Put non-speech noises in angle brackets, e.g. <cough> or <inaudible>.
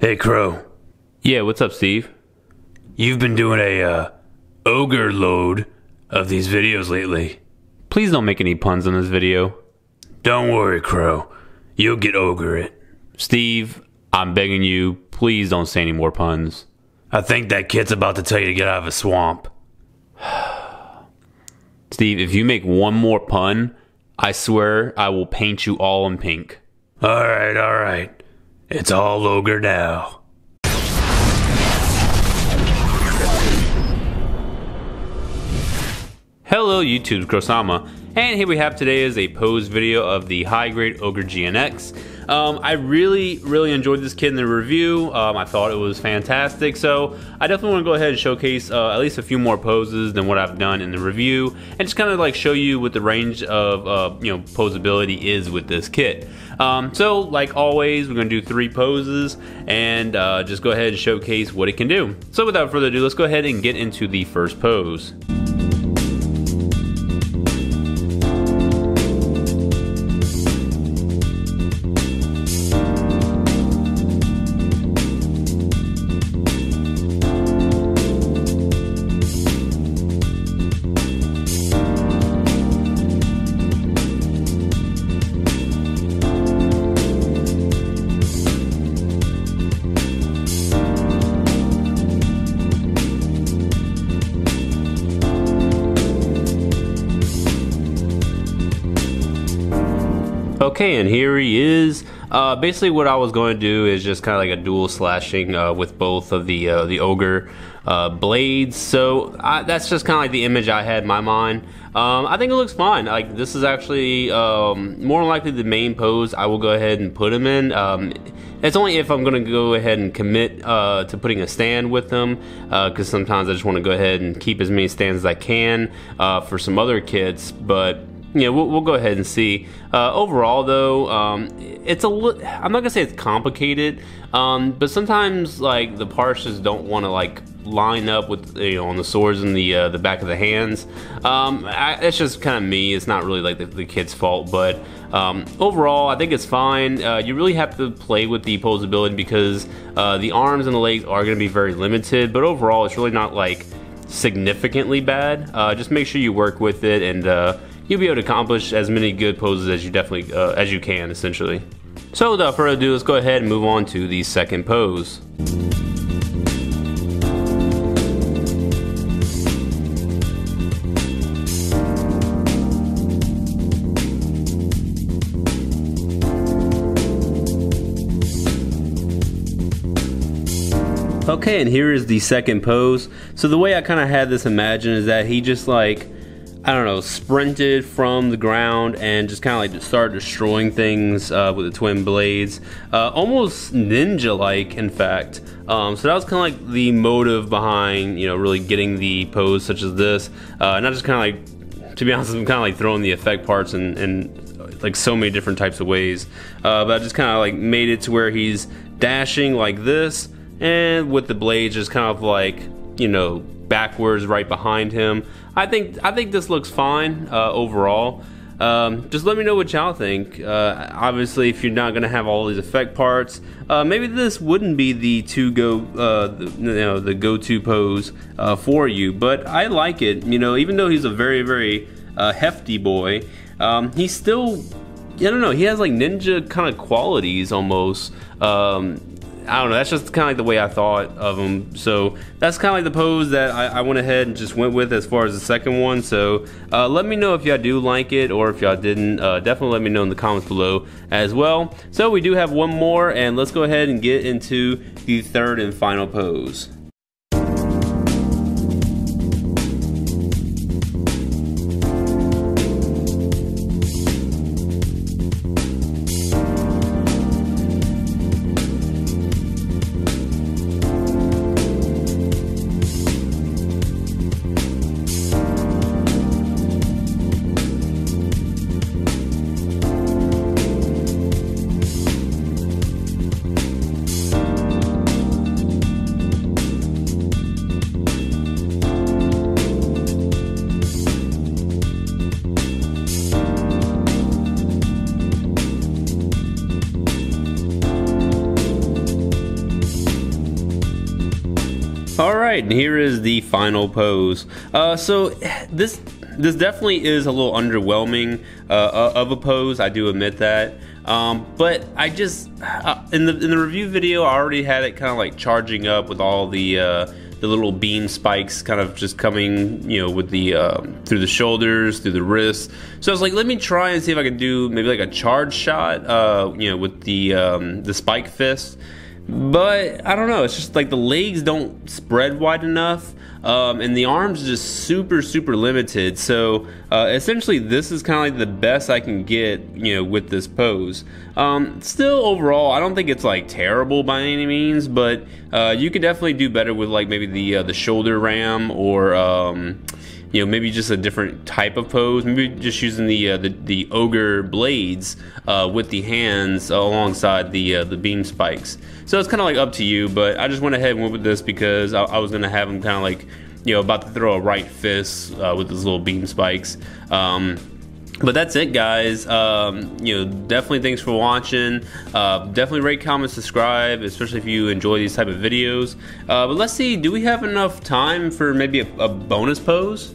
Hey, Krow. Yeah, what's up, Steve? You've been doing a uh, ogre load of these videos lately. Please don't make any puns on this video. Don't worry, Krow. You'll get ogre it. Steve, I'm begging you, please don't say any more puns. I think that kid's about to tell you to get out of a swamp. <sighs> Steve, if you make one more pun, I swear I will paint you all in pink. Alright, alright. It's all ogre now. Hello YouTube, KrowSama, and here we have today is a pose video of the high grade Ogre GN-X. Um, I really, really enjoyed this kit in the review. Um, I thought it was fantastic, so I definitely want to go ahead and showcase uh, at least a few more poses than what I've done in the review, and just kind of like show you what the range of uh, you know posability is with this kit. Um, so, like always, we're going to do three poses and uh, just go ahead and showcase what it can do. So, without further ado, let's go ahead and get into the first pose. Okay, and here he is. Uh, basically, what I was going to do is just kind of like a dual slashing uh, with both of the uh, the ogre uh, blades. So I, that's just kind of like the image I had in my mind. Um, I think it looks fine. Like this is actually um, more likely the main pose I will go ahead and put him in. Um, it's only if I'm going to go ahead and commit uh, to putting a stand with them, because uh, sometimes I just want to go ahead and keep as many stands as I can for some other kits. But yeah, we'll, we'll, go ahead and see. Uh, overall, though, um, it's a li- I'm not gonna say it's complicated, um, but sometimes like the parses don't want to like line up with you know on the swords and the uh, the back of the hands. Um, I, it's just kind of me. It's not really like the, the kid's fault, but um, overall, I think it's fine. Uh, you really have to play with the posability because uh, the arms and the legs are going to be very limited, but overall, it's really not like significantly bad. Uh, just make sure you work with it and uh, you'll be able to accomplish as many good poses as you definitely uh, as you can essentially. So without further ado, let's go ahead and move on to the second pose. Okay, and here is the second pose. So the way I kind of had this imagined is that he just like I don't know, sprinted from the ground and just kind of like started destroying things uh, with the twin blades, uh, almost ninja-like, in fact. Um, so that was kind of like the motive behind, you know, really getting the pose such as this. Uh, not just kind of like, to be honest, I'm kind of like throwing the effect parts in, in like so many different types of ways. Uh, but I just kind of like made it to where he's dashing like this, and with the blades just kind of like, you know, backwards right behind him. I think I think this looks fine uh, overall. Um, just let me know what y'all think. Uh, obviously, if you're not gonna have all these effect parts, uh, maybe this wouldn't be the to go, uh, the, you know, the go-to pose uh, for you. But I like it. You know, even though he's a very very uh, hefty boy, um, he's still. I don't know. He has like ninja kind of qualities almost. Um, I don't know. That's just kind of like the way I thought of them. So that's kind of like the pose that I, I, went ahead and just went with as far as the second one. So uh, let me know if y'all do like it or if y'all didn't. Uh, definitely let me know in the comments below as well. So we do have one more, and let's go ahead and get into the third and final pose. Right, and here is the final pose. Uh, so this this definitely is a little underwhelming uh, uh of a pose. I do admit that. Um, but I just uh, in the in the review video, I already had it kind of like charging up with all the uh, the little beam spikes kind of just coming, you know, with the um, through the shoulders, through the wrists. So I was like, let me try and see if I can do maybe like a charge shot, uh, you know, with the um, the spike fist. But I don't know. It's just like the legs don't spread wide enough, um, and the arms just super, super limited. So uh, essentially, this is kind of like the best I can get, you know, with this pose. Um, still, overall, I don't think it's like terrible by any means, but uh, you could definitely do better with like maybe the uh, the shoulder ram or. Um, you know maybe just a different type of pose maybe just using the uh, the, the ogre blades uh, with the hands alongside the uh, the beam spikes. So it's kind of like up to you but I just went ahead and went with this because I, I was gonna have him kind of like you know about to throw a right fist uh, with those little beam spikes. Um, but that's it guys. Um, you know definitely thanks for watching. Uh, definitely rate comment subscribe especially if you enjoy these type of videos. Uh, but let's see do we have enough time for maybe a, a bonus pose